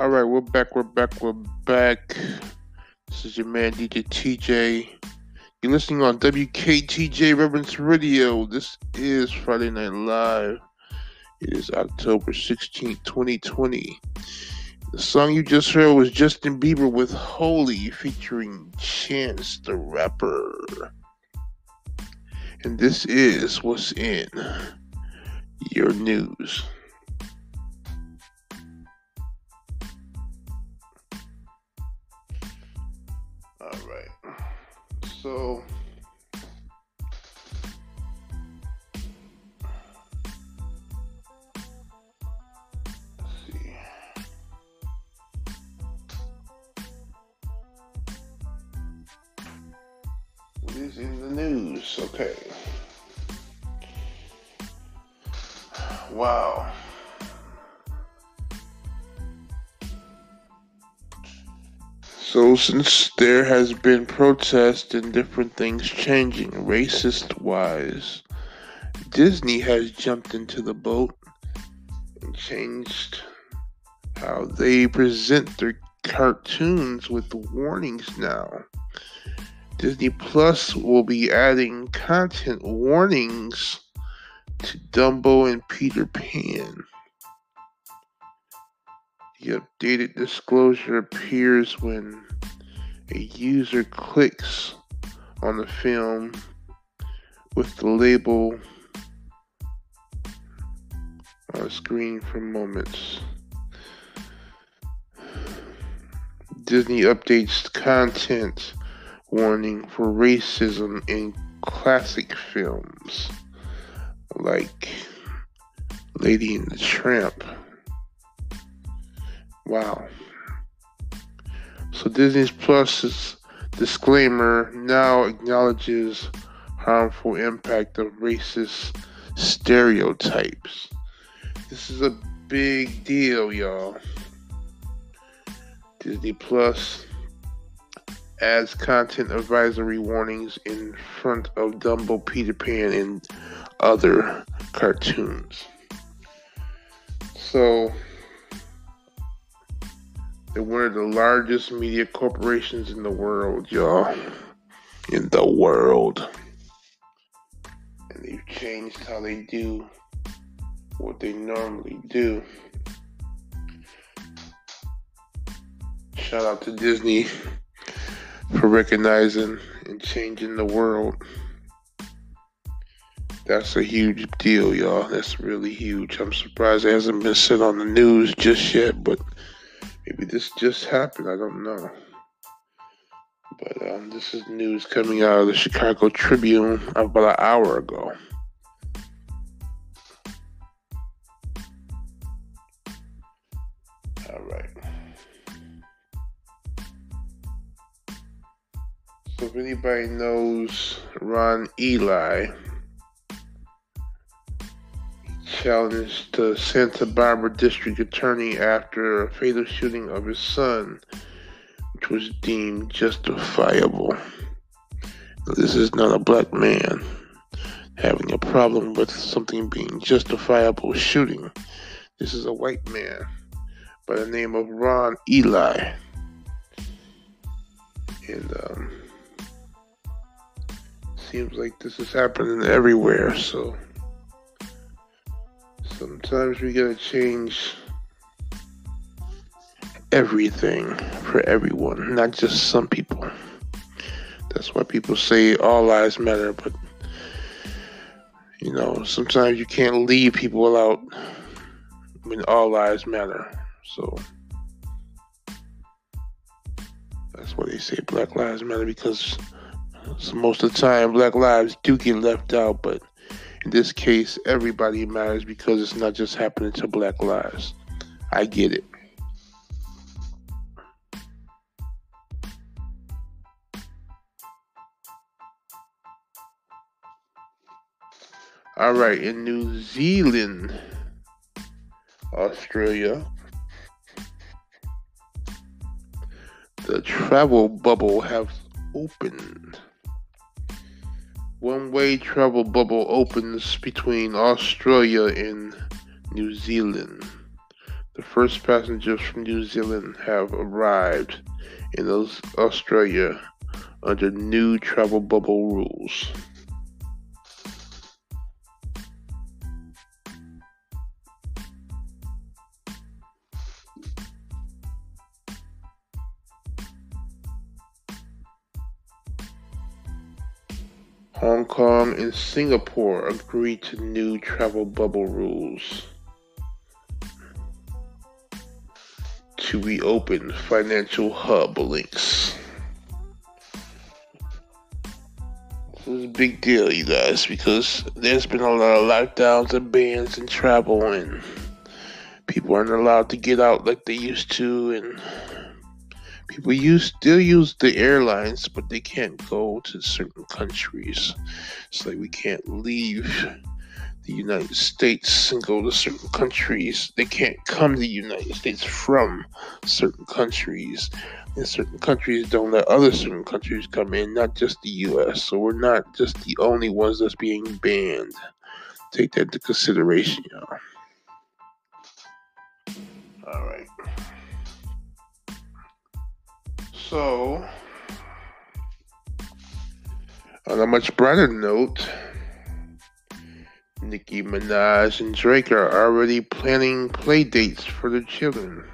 All right, we're back. We're back. We're back. This is your man DJ TJ. You're listening on WKTJ Reverence Radio. This is Friday Night Live. It is October 16th, 2020. The song you just heard was Justin Bieber with Holy featuring Chance the Rapper. And this is what's in your news. So is in the news? Okay. Wow. So, since there has been protest and different things changing, racist wise, Disney has jumped into the boat and changed how they present their cartoons with warnings now. Disney Plus will be adding content warnings to Dumbo and Peter Pan. The updated disclosure appears when a user clicks on the film with the label on screen for moments. Disney updates content warning for racism in classic films like Lady and the Tramp. Wow. So Disney Plus's disclaimer now acknowledges harmful impact of racist stereotypes. This is a big deal, y'all. Disney Plus adds content advisory warnings in front of Dumbo, Peter Pan, and other cartoons. So, they're one of the largest media corporations in the world, y'all. In the world. And they've changed how they do what they normally do. Shout out to Disney for recognizing and changing the world. That's a huge deal, y'all. That's really huge. I'm surprised it hasn't been said on the news just yet, but Maybe this just happened. I don't know. But um, this is news coming out of the Chicago Tribune about an hour ago. All right. So if anybody knows Ron Ely, challenged the Santa Barbara district attorney after a fatal shooting of his son, which was deemed justifiable. This is not a black man having a problem with something being justifiable shooting. This is a white man by the name of Ron Ely. And um, seems like this is happening everywhere, so Sometimes we gotta change everything for everyone, not just some people. That's why people say all lives matter, but you know, sometimes you can't leave people out when all lives matter. So that's why they say Black Lives Matter because most of the time Black lives do get left out, but in this case, everybody matters because it's not just happening to black lives. I get it. All right, in New Zealand, Australia, the travel bubble has opened one way travel bubble opens between Australia and New Zealand. The first passengers from New Zealand have arrived in Australia under new travel bubble rules. Hong Kong and Singapore agreed to new travel bubble rules to reopen financial hub links. This is a big deal, you guys, because there's been a lot of lockdowns and bans in travel, and people aren't allowed to get out like they used to, and people use still use the airlines, but they can't go to certain countries. It's like we can't leave the United States and go to certain countries. They can't come to the United States from certain countries. And certain countries don't let other certain countries come in, not just the US. So we're not just the only ones that's being banned. Take that into consideration, y'all. All right. So, on a much brighter note, Nicki Minaj and Drake are already planning play dates for their children.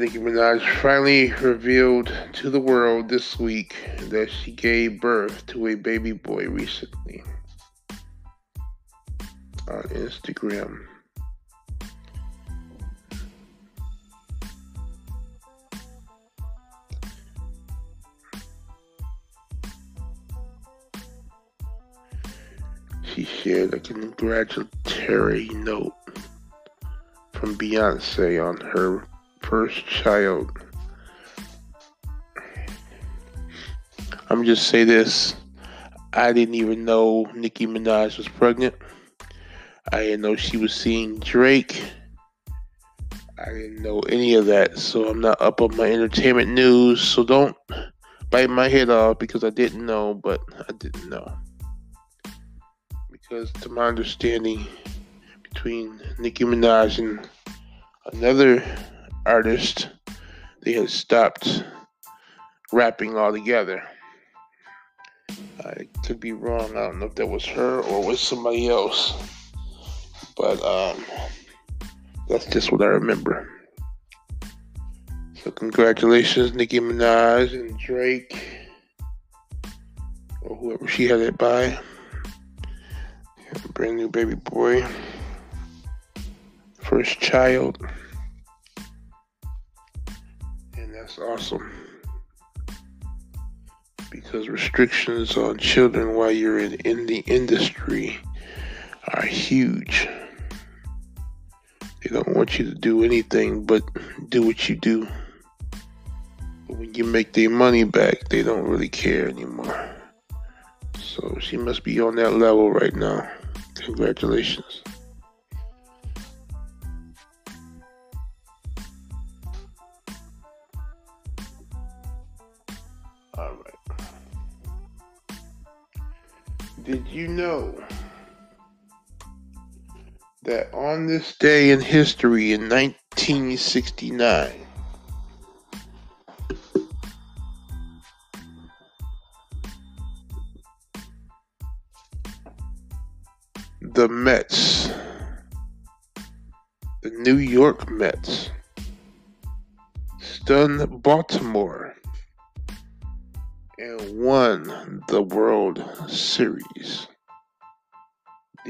Nicki Minaj finally revealed to the world this week that she gave birth to a baby boy recently on Instagram. She shared a congratulatory note from Beyonce on her first child. I'm just say this. I didn't even know Nicki Minaj was pregnant. I didn't know she was seeing Drake. I didn't know any of that, so I'm not up on my entertainment news. So don't bite my head off because I didn't know, but I didn't know. Because to my understanding, between Nicki Minaj and another artist, they had stopped rapping altogether. I could be wrong. I don't know if that was her or was somebody else. But um, that's just what I remember. So congratulations, Nicki Minaj and Drake, or whoever she had it by. Brand new baby boy, first child. That's awesome. Because restrictions on children while you're in, in the industry are huge. They don't want you to do anything but do what you do. But when you make their money back, they don't really care anymore. So she must be on that level right now. Congratulations. You know that on this day in history in 1969, the Mets, the New York Mets, stunned Baltimore and won the World Series.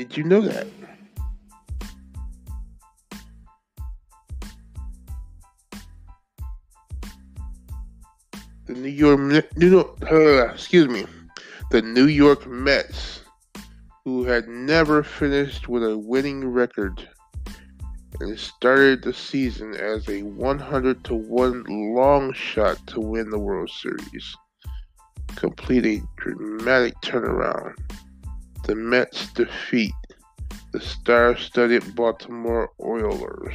Did you know that? The New York, New York, excuse me, the New York Mets, who had never finished with a winning record, and started the season as a 100 to one long shot to win the World Series complete a dramatic turnaround. The Mets defeat the star-studded Baltimore Orioles.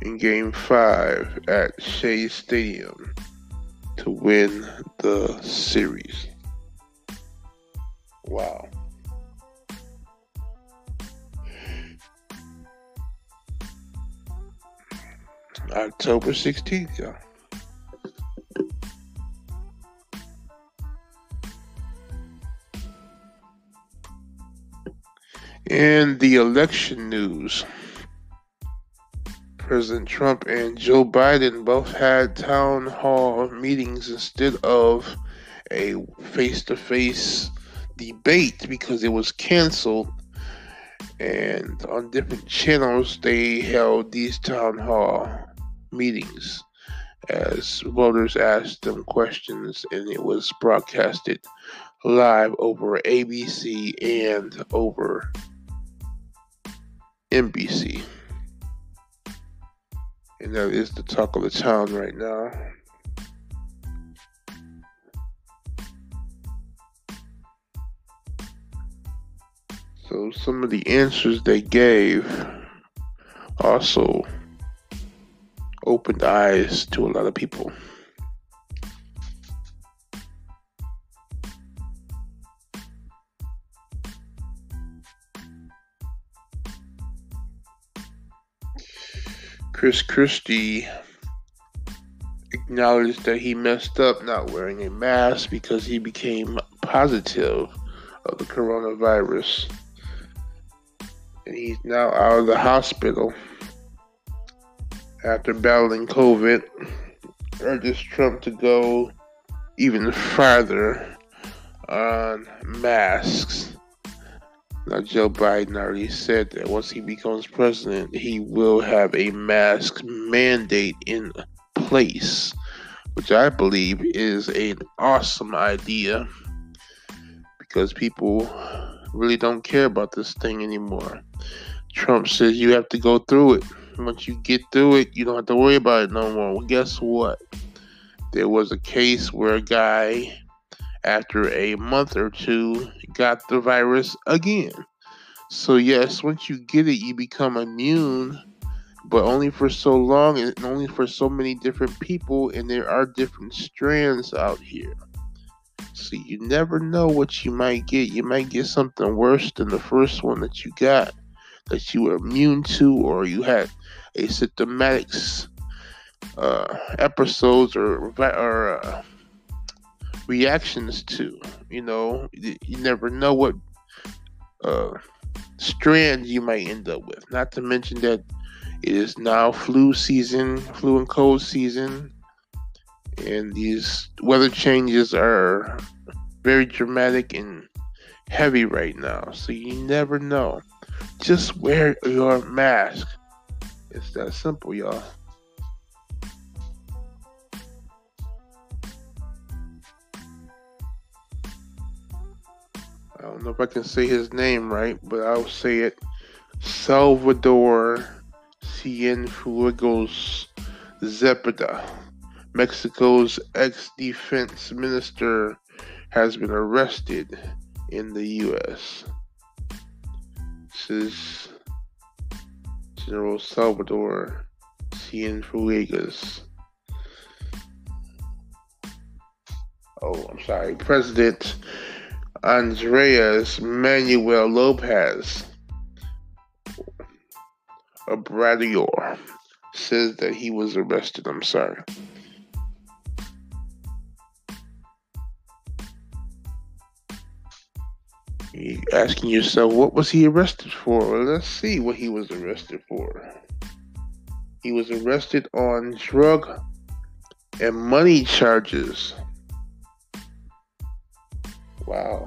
in Game 5 at Shea Stadium to win the series. Wow. October 16th, yeah. In the election news, President Trump and Joe Biden both had town hall meetings instead of a face to face debate because it was canceled. And on different channels, they held these town hall meetings as voters asked them questions, and it was broadcasted live over ABC and over NBC. And that is the talk of the town right now. So some of the answers they gave also opened eyes to a lot of people. Chris Christie acknowledged that he messed up not wearing a mask because he became positive of the coronavirus. And he's now out of the hospital after battling COVID. Urges Trump to go even farther on masks now, Joe Biden already said that once he becomes president, he will have a mask mandate in place, which I believe is an awesome idea because people really don't care about this thing anymore. Trump says you have to go through it. Once you get through it, you don't have to worry about it no more. Well, guess what? There was a case where a guy after a month or two got the virus again. So, yes, once you get it, you become immune, but only for so long and only for so many different people, and there are different strands out here. So, you never know what you might get. You might get something worse than the first one that you got, that you were immune to, or you had asymptomatics uh, episodes or, or uh, reactions to. You know, you never know what uh, strand you might end up with. Not to mention that it is now flu season, flu and cold season, and these weather changes are very dramatic and heavy right now. So you never know. Just wear your mask. It's that simple, y'all. I don't know if I can say his name right, but I'll say it. Salvador Cienfuegos Zepeda, Mexico's ex defense minister, has been arrested in the U.S. This is General Salvador Cienfuegos. Oh, I'm sorry, President Andres Manuel Lopez Obrador says that he was arrested. I'm sorry. You asking yourself, what was he arrested for? Let's see what he was arrested for. He was arrested on drug and money charges. Wow.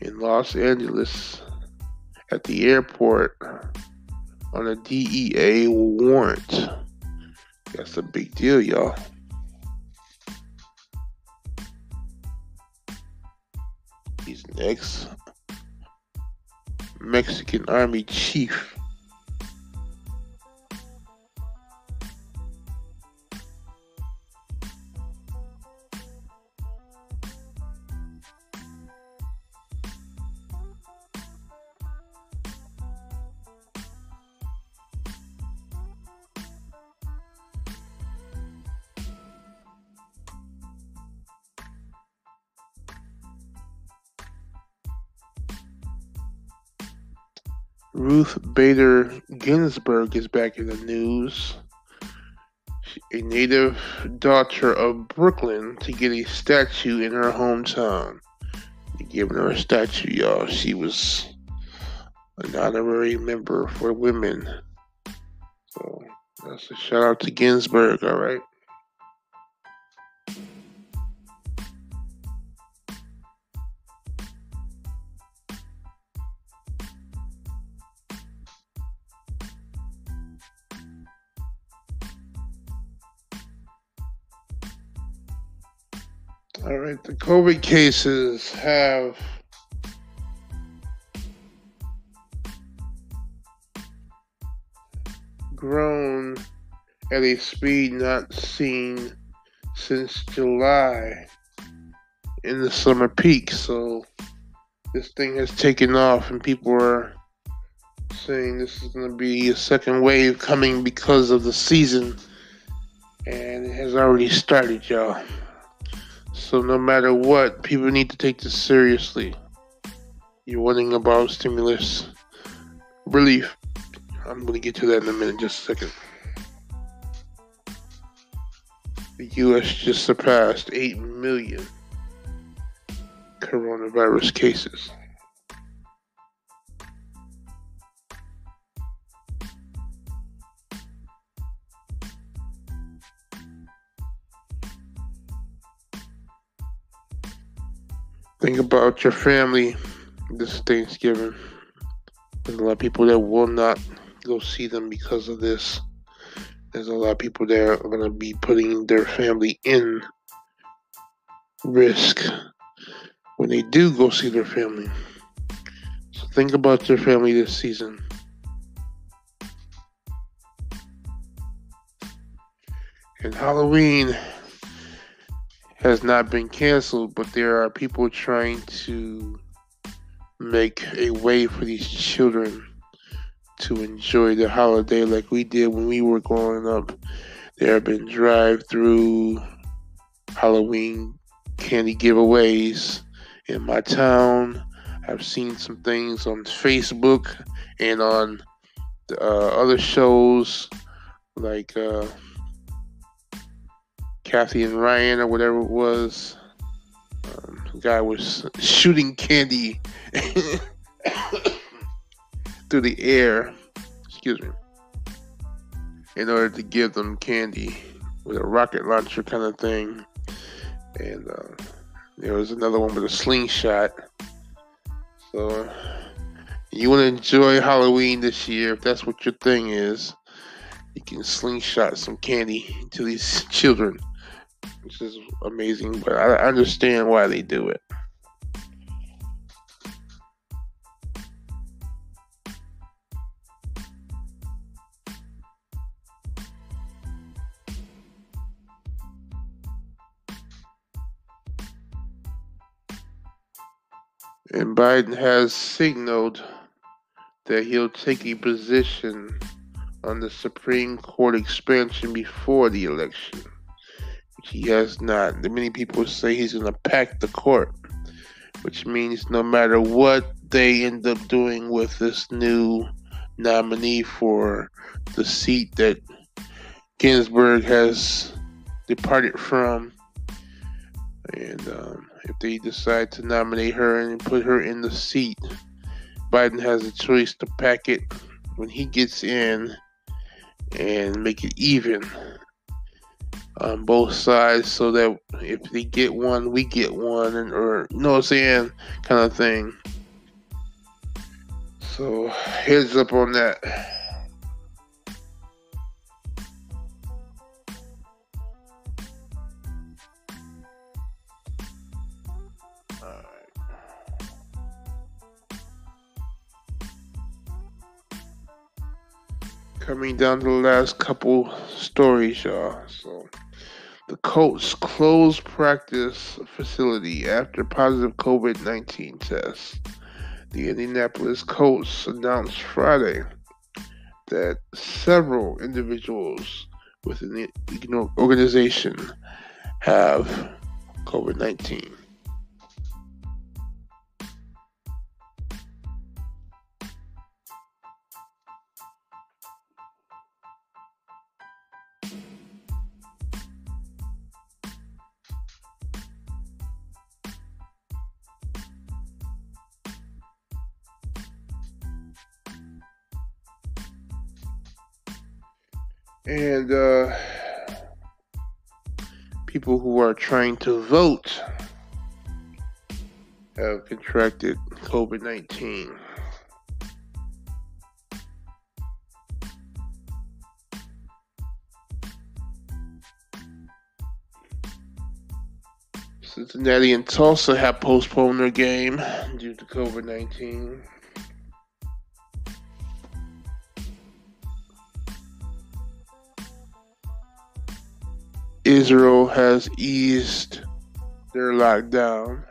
In Los Angeles, at the airport, on a DEA warrant. That's a big deal, y'all. He's next Mexican Army chief. Ruth Bader Ginsburg is back in the news. A native daughter of Brooklyn to get a statue in her hometown. They're giving her a statue, y'all. She was an honorary member for women. So that's a shout out to Ginsburg, all right? All right, the COVID cases have grown at a speed not seen since July in the summer peak. So this thing has taken off, and people are saying this is going to be a second wave coming because of the season, and it has already started, y'all. So no matter what, people need to take this seriously. You're warning about stimulus relief. I'm going to get to that in a minute, just a second. The U.S. just surpassed 8 million coronavirus cases. Think about your family this Thanksgiving. There's a lot of people that will not go see them because of this. There's a lot of people that are going to be putting their family in risk when they do go see their family. So think about your family this season. And Halloween has not been canceled, but there are people trying to make a way for these children to enjoy the holiday like we did when we were growing up. There have been drive through Halloween candy giveaways in my town. I've seen some things on Facebook and on uh, other shows like uh, Kathy and Ryan or whatever it was. Um, the guy was shooting candy through the air, excuse me, in order to give them candy with a rocket launcher kind of thing. And uh, there was another one with a slingshot. So you want to enjoy Halloween this year, if that's what your thing is, you can slingshot some candy to these children which is amazing. But I understand why they do it. And Biden has signaled that he'll take a position on the Supreme Court expansion before the election. He has not. Many people say he's going to pack the court, which means no matter what they end up doing with this new nominee for the seat that Ginsburg has departed from, and um, if they decide to nominate her and put her in the seat, Biden has a choice to pack it when he gets in and make it even on both sides so that if they get one, we get one, and or you know what I'm saying, kind of thing. So heads up on that. coming down to the last couple stories, y'all. So the Colts closed practice facility after positive COVID 19 tests. The Indianapolis Colts announced Friday that several individuals within the organization have COVID 19. And uh, people who are trying to vote have contracted COVID 19. Cincinnati and Tulsa have postponed their game due to COVID 19. Israel has eased their lockdown.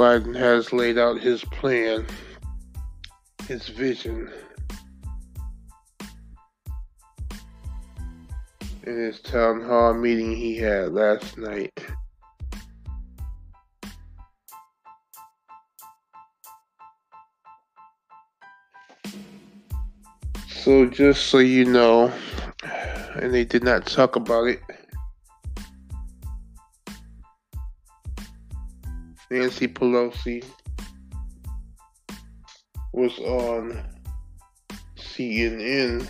Biden has laid out his plan, his vision, in his town hall meeting he had last night. So, just so you know, and they did not talk about it. Nancy Pelosi was on CNN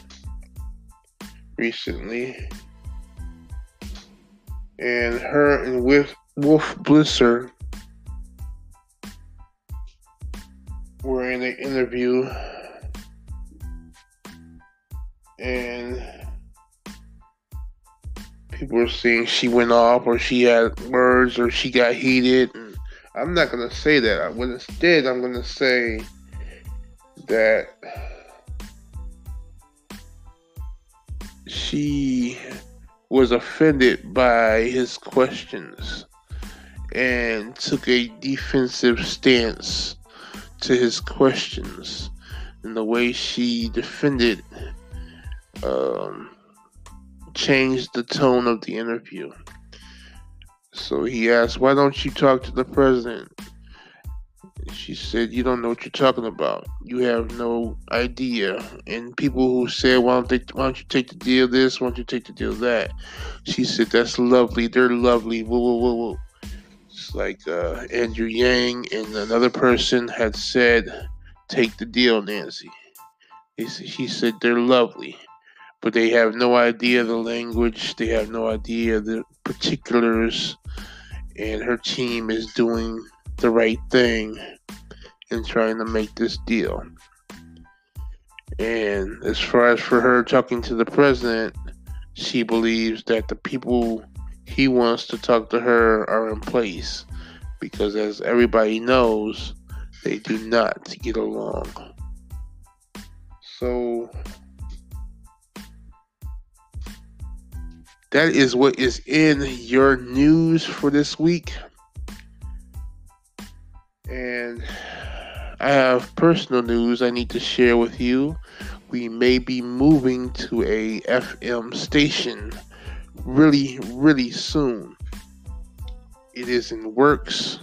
recently, and her and with Wolf Blitzer were in an interview, and people were saying she went off, or she had words, or she got heated. And I'm not gonna say that. When instead, I'm gonna say that she was offended by his questions and took a defensive stance to his questions and the way she defended um, changed the tone of the interview. So he asked, Why don't you talk to the president? She said, You don't know what you're talking about. You have no idea. And people who said, Why don't, they, why don't you take the deal this? Why don't you take the deal that? She said, That's lovely. They're lovely. Whoa, whoa, whoa, whoa. It's like uh, Andrew Yang and another person had said, Take the deal, Nancy. He she said, They're lovely but they have no idea the language, they have no idea the particulars, and her team is doing the right thing in trying to make this deal. And as far as for her talking to the president, she believes that the people he wants to talk to her are in place because, as everybody knows, they do not get along. So, that is what is in your news for this week. And I have personal news I need to share with you. We may be moving to a FM station really, really soon. It is in works.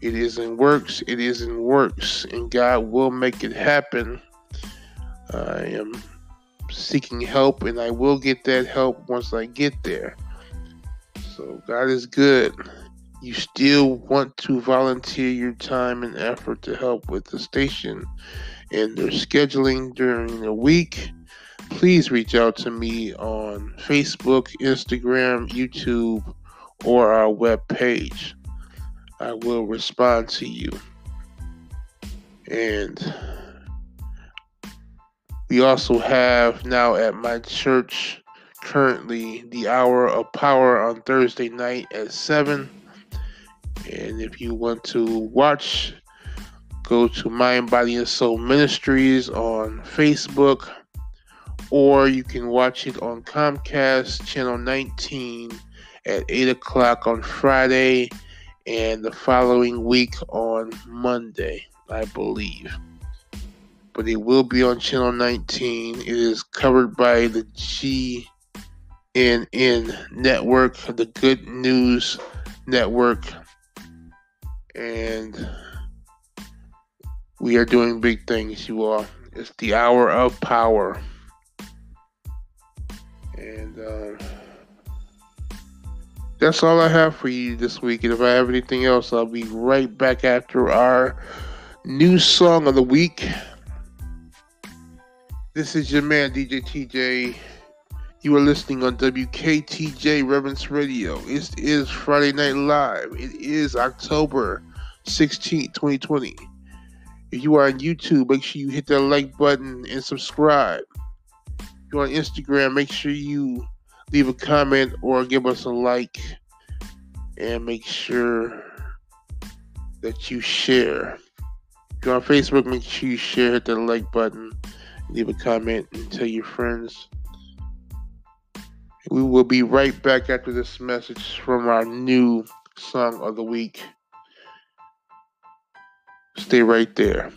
It is in works. It is in works. And God will make it happen. I am seeking help, and I will get that help once I get there. So, God is good. You still want to volunteer your time and effort to help with the station and their scheduling during the week. Please reach out to me on Facebook, Instagram, YouTube, or our web page. I will respond to you. And we also have now at my church currently the hour of power on Thursday night at 7. And if you want to watch, go to Mind, Body, and Soul Ministries on Facebook, or you can watch it on Comcast Channel 19 at 8 o'clock on Friday and the following week on Monday, I believe but it will be on channel 19. It is covered by the GNN network, the Good News Network, And we are doing big things, you all. It's the hour of power. And uh, that's all I have for you this week. And if I have anything else, I'll be right back after our new song of the week. This is your man, DJ TJ. You are listening on WKTJ Reverence Radio. It is Friday Night Live. It is October 16th, 2020. If you are on YouTube, make sure you hit that like button and subscribe. If you're on Instagram, make sure you leave a comment or give us a like. And make sure that you share. If you're on Facebook, make sure you share, hit that like button, leave a comment, and tell your friends. We will be right back after this message from our new song of the week. Stay right there.